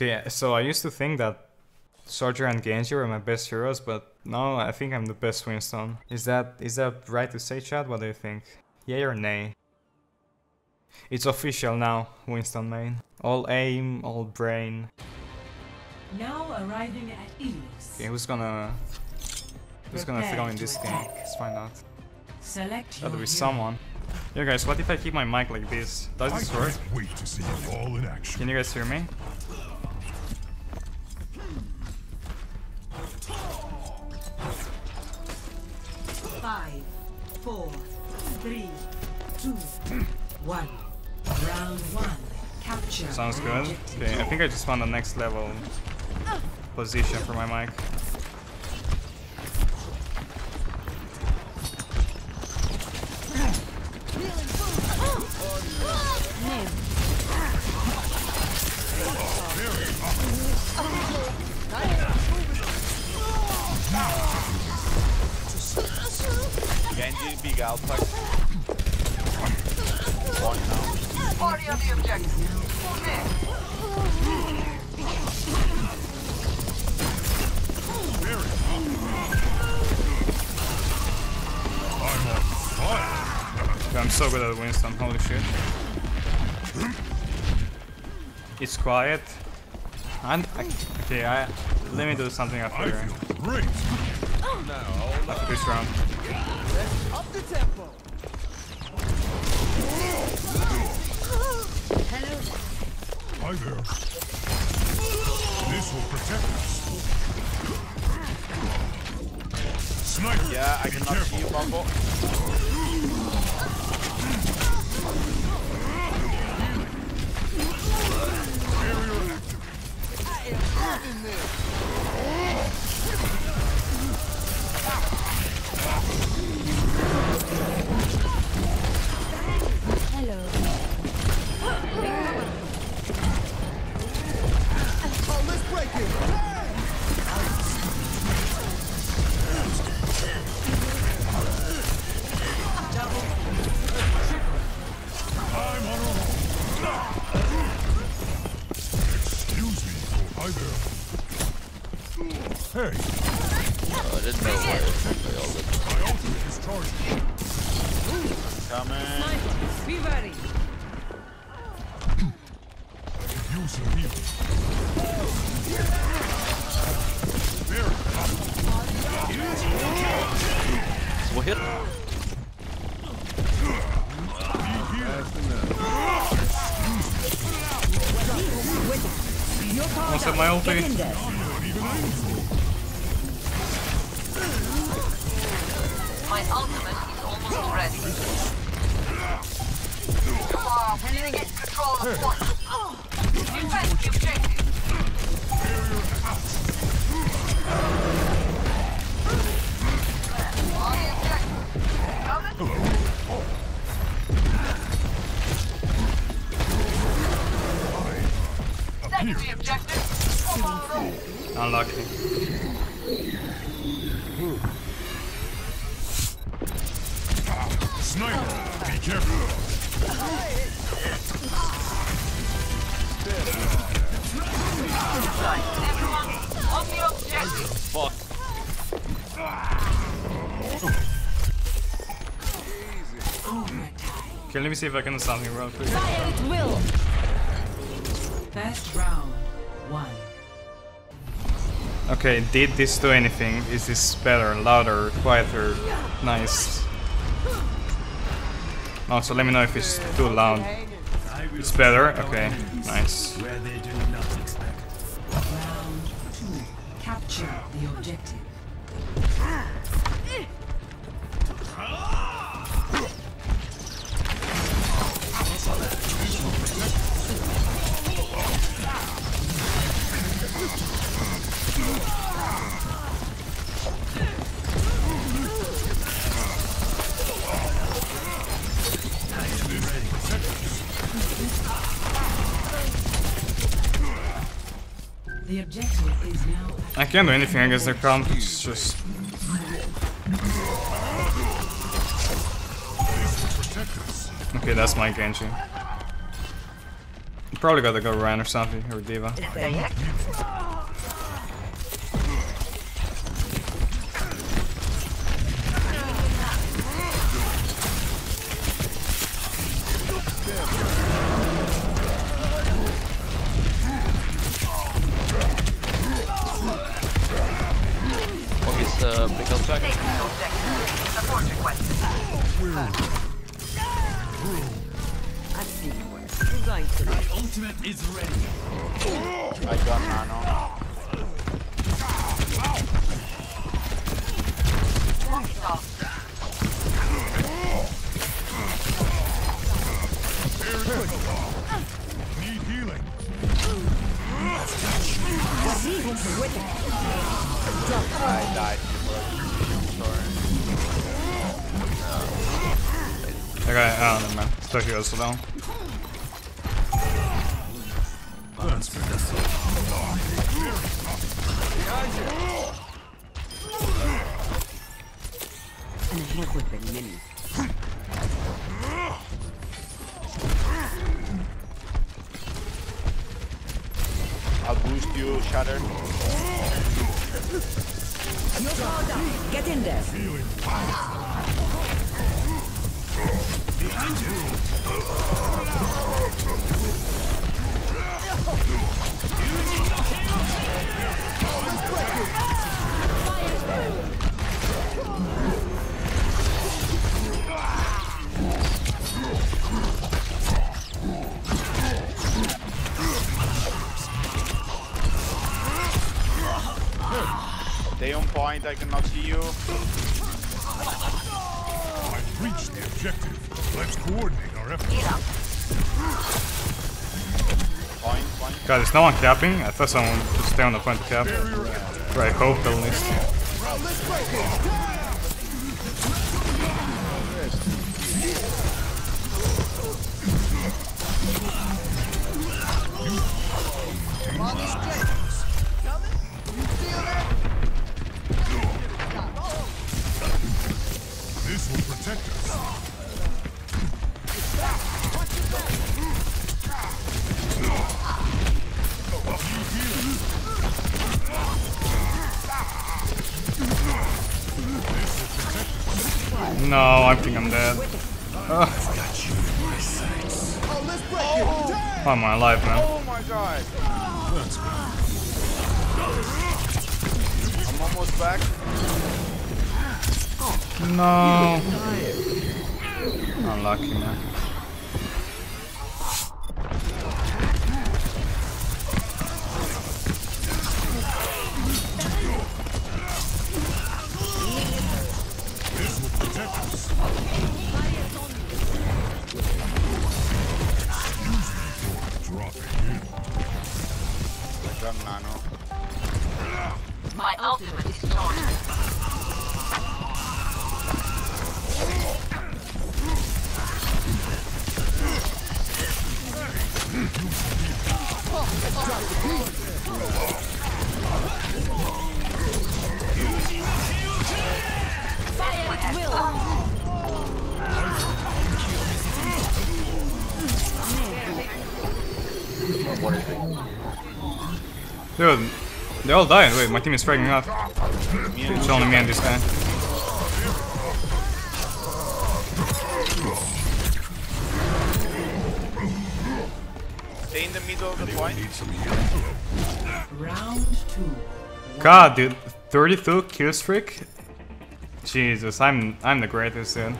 Okay, so I used to think that Soldier and Genji were my best heroes, but now I think I'm the best Winston. Is that is that right to say, Chad? What do you think? Yay or nay? It's official now, Winston main. All aim, all brain. Now arriving at Ilios. Okay, who's gonna who's gonna throw in this game? Let's find out. Select Gotta your be hero. someone. Yeah guys, what if I keep my mic like this? Does this work? wait to see it all in action. Can you guys hear me? Five, four, three, two, one. Round one. Capture. Sounds good. Okay, I think I just found the next level position for my mic. So good at Winston, holy shit. It's quiet. And okay, I let me do something I after, feel great. after this round. Hi there. This will protect us. Sniper. Yeah, I be cannot see you, careful. Bumbo. Barrier Hit? Almost at my ulti. Not My ultimate is almost ready. On, we need to get control of point. Defend the objective. The Sniper. Be careful. Everyone, on the objective. Fuck. Okay, let me see if I can do something real quick. First round. One. Okay, did this do anything? Is this better, louder, quieter? Nice. Oh, also, let me know if it's too loud. It's better? Okay, nice. Capture the objective. The objective is now I can't do anything against their comp, it's just... Okay, that's my Genji. Probably gotta go Rein or something, or Diva. Don't know, man. Stuck here also down. That's fantastic. And a hair whipping mini. I'll boost you, Shadder. Get in there. Objective. Let's coordinate our efforts. Point, point. God, is no one capping? I thought someone would stay on the point to cap. Or I hope at least. This will protect us. No, I think I'm dead. Ugh. Oh, Why am I alive, man? Oh my god. I'm almost back. No. Unlucky, man. What is it? Dude, they all died. Wait, my team is fragging off. It's only me and this guy. Stay in the middle of the point. Round two. God, dude, 32 kill streak. Jesus, I'm I'm the greatest, dude.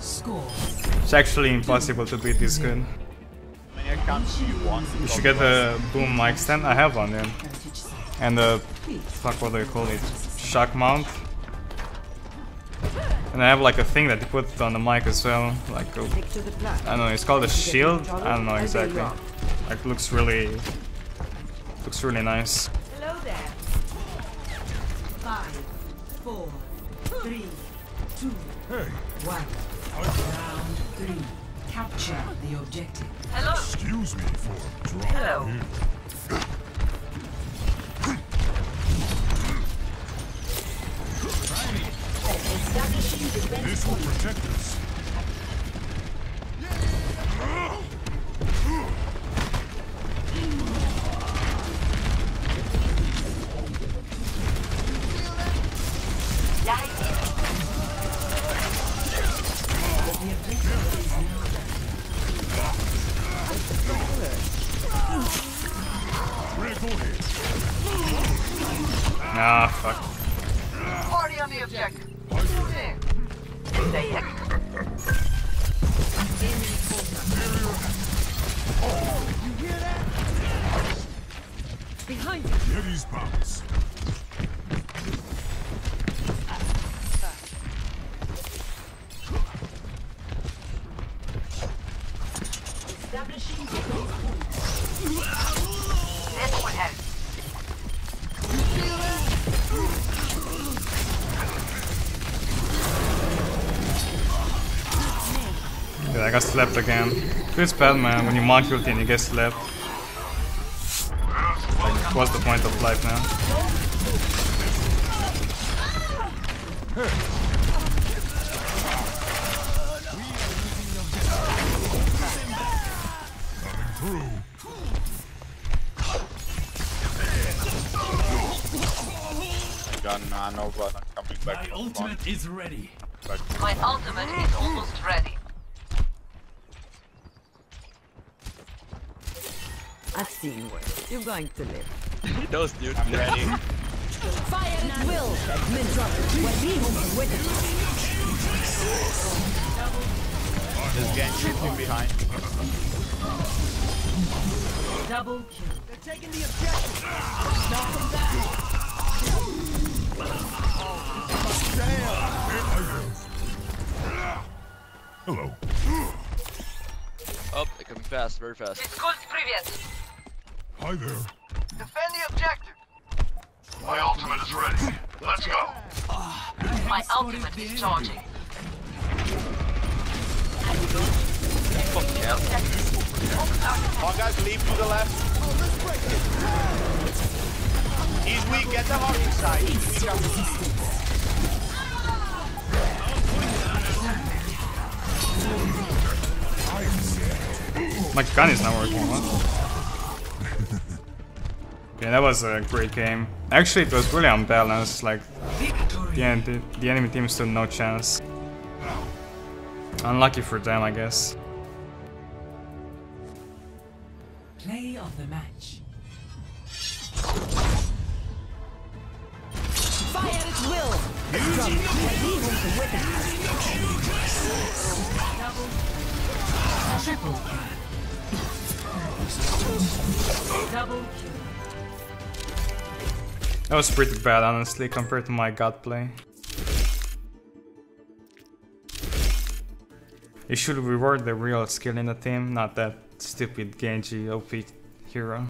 Score. It's actually impossible to beat this good. You should get the boom mic stand. I have one, set. And the fuck, what do you call it? Shock mount. And I have like a thing that you put on the mic as well, like a. I don't know, it's called a shield. I don't know exactly. Like looks really, looks really nice. Hello there. Five, four, three, two, Hey, one. Round three. Capture the objective. Hello. excuse me for dropping Hello. in. This will protect us. On the objective. There. Stay extra. Behind you. Yetis bounce. Got slapped again. Feels bad, man, when you mark ulti and you get slapped. Like, what's the point of life now? Through. I got nano, but I'm coming back. My from front. ultimate is ready. Back. My ultimate is almost ready. I've seen worse. You're going to live. He knows, dude. I'm ready. Fire at will. Just getting shooting behind. Double kill. Hello. Oh, they're coming fast, very fast. Discuss привет. Hi there. Defend the objective. My ultimate is ready. Let's go. My ultimate is charging. Fuck yeah. Come on, guys, leave to the left. He's weak. Get the hockey side. He's weak. I'm- My gun is not working, what? Okay, that was a great game. Actually, it was really unbalanced, like, the, the, enemy team stood no chance. Unlucky for them, I guess. Play of the match. Fire at will. Triple kill. Double. That was pretty bad, honestly, compared to my god play. You should reward the real skill in the team, not that stupid Genji OP hero.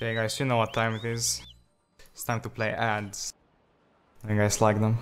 Okay guys, you know what time it is. It's time to play ads. You guys like them?